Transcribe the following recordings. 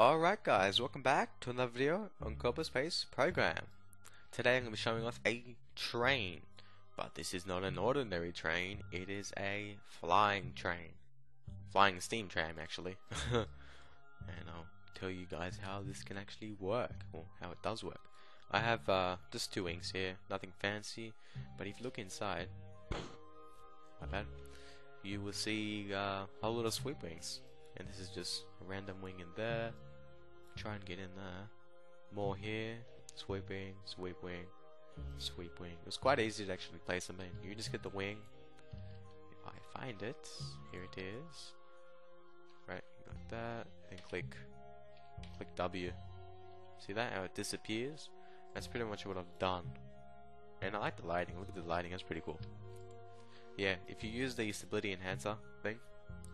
Alright guys, welcome back to another video on Kerbal Space Program. Today I'm going to be showing off a train. But this is not an ordinary train, it is a flying train. Flying steam tram actually. and I'll tell you guys how this can actually work, or how it does work. I have uh, just two wings here, nothing fancy, but if you look inside, my bad, you will see uh, a whole lot of sweep wings. And this is just a random wing in there, try and get in there. More here, sweeping, sweep wing, sweep wing. It was quite easy to actually place them in. You just get the wing. If I find it, here it is. Right, like that, and click, click W. See that? How it disappears? That's pretty much what I've done. And I like the lighting. Look at the lighting. That's pretty cool. Yeah, if you use the stability enhancer thing,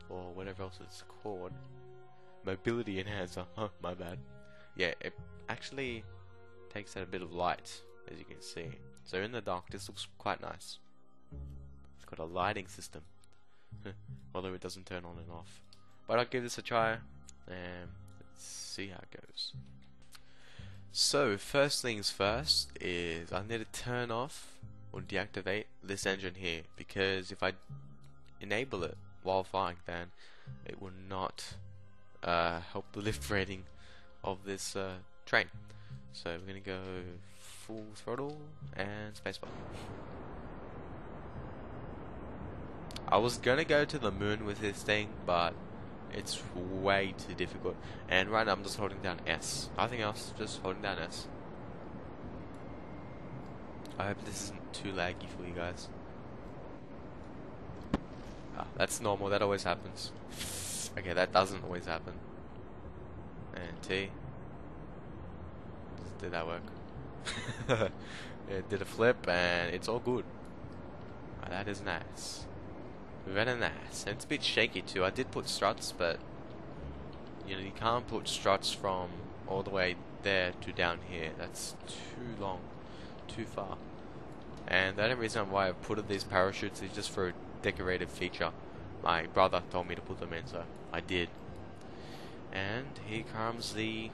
or whatever else it's called, mobility enhancer. Huh, my bad. Yeah, it actually takes out a bit of light, as you can see. So in the dark, this looks quite nice. It's got a lighting system, although it doesn't turn on and off. But I'll give this a try, and let's see how it goes. So first things first is I need to turn off or deactivate this engine here because if I enable it while flying then it will not uh, help the lift rating of this uh, train. So we're going to go full throttle and spacebar. I was going to go to the moon with this thing, but it's way too difficult. And right now I'm just holding down S. Nothing else, just holding down S. I hope this isn't too laggy for you guys. Ah, that's normal, that always happens. Okay, that doesn't always happen. And T. Did that work? it did a flip and it's all good. Oh, that is nice. Very nice. And it's a bit shaky too. I did put struts, but you know you can't put struts from all the way there to down here. That's too long, too far. And the only reason why I put these parachutes is just for a decorative feature. My brother told me to put them in, so I did. And here comes the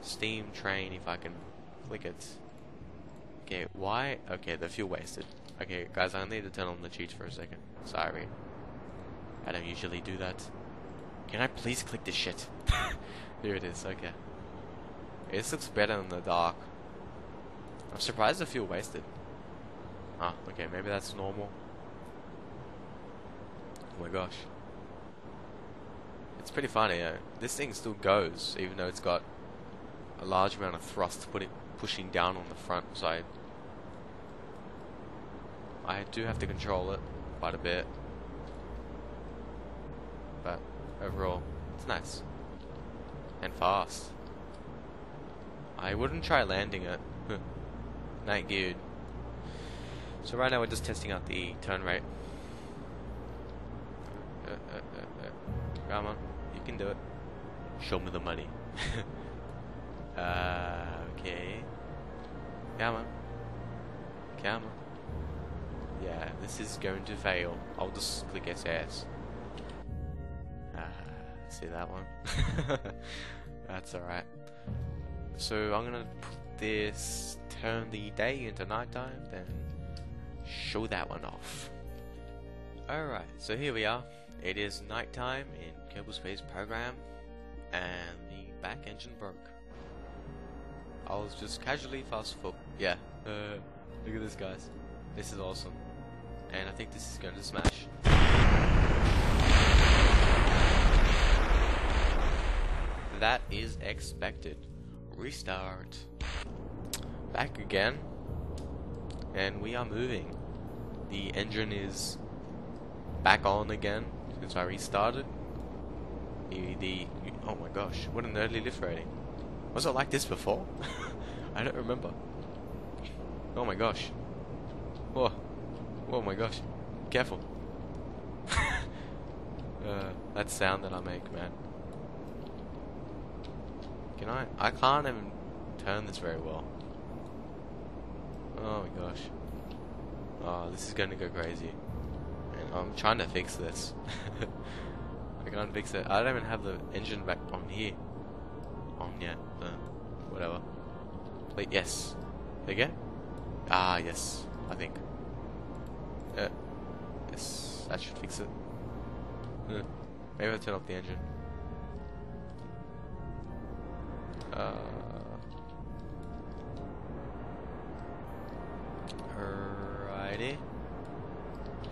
steam train, if I can click it. Okay, why? Okay, the fuel wasted. Okay, guys, I need to turn on the cheats for a second. Sorry. I don't usually do that. Can I please click this shit? Here it is, okay. This looks better in the dark. I'm surprised the fuel wasted. Ah, okay, maybe that's normal. Oh my gosh. It's pretty funny, though. This thing still goes, even though it's got a large amount of thrust putting, pushing down on the front side. I do have to control it quite a bit. But overall, it's nice. And fast. I wouldn't try landing it. Night good. So right now we're just testing out the turn rate. Uh, uh, uh, uh. Come on, you can do it. Show me the money. uh, okay. Come on. Come on. Yeah, this is going to fail. I'll just click SS. Uh, see that one? That's alright. So I'm gonna put this, turn the day into nighttime, then show that one off. Alright, so here we are. It is nighttime in Kerbal Space Program, and the back engine broke. I was just casually fast forward. Yeah, uh, look at this, guys. This is awesome. And I think this is going to smash. That is expected. Restart. Back again. And we are moving. The engine is back on again since I restarted. The, the oh my gosh, what an early lift rating. Was it like this before? I don't remember. Oh my gosh. Oh, oh my gosh. Careful. uh, that sound that I make, man. Can I? I can't even turn this very well. Oh my gosh. Oh, this is gonna go crazy. I'm trying to fix this. I can't fix it. I don't even have the engine back on here. on yet, but whatever. Wait, yes. There you go. Ah, yes. I think. Uh, yes, that should fix it. Uh, maybe I'll turn off the engine. Uh,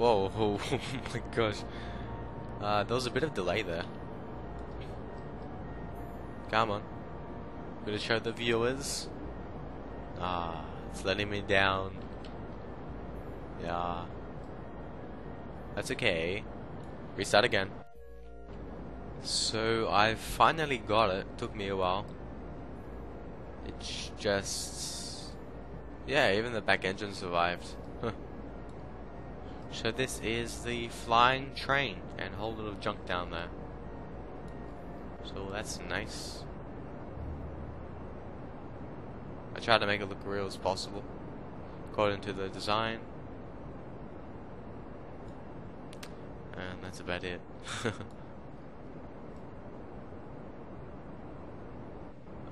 Whoa, oh my gosh. Uh, there was a bit of delay there. Come on. Gonna show the viewers. Ah, it's letting me down. Yeah. That's okay. Restart again. So I finally got it. Took me a while. It's just yeah, even the back engine survived. So this is the flying train and a whole lot of junk down there. So that's nice. I tried to make it look real as possible, according to the design. And that's about it.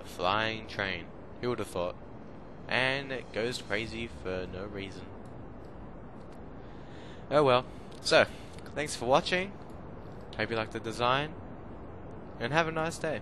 A flying train. Who would have thought? And it goes crazy for no reason. Oh well. So, thanks for watching. Hope you like the design. And have a nice day.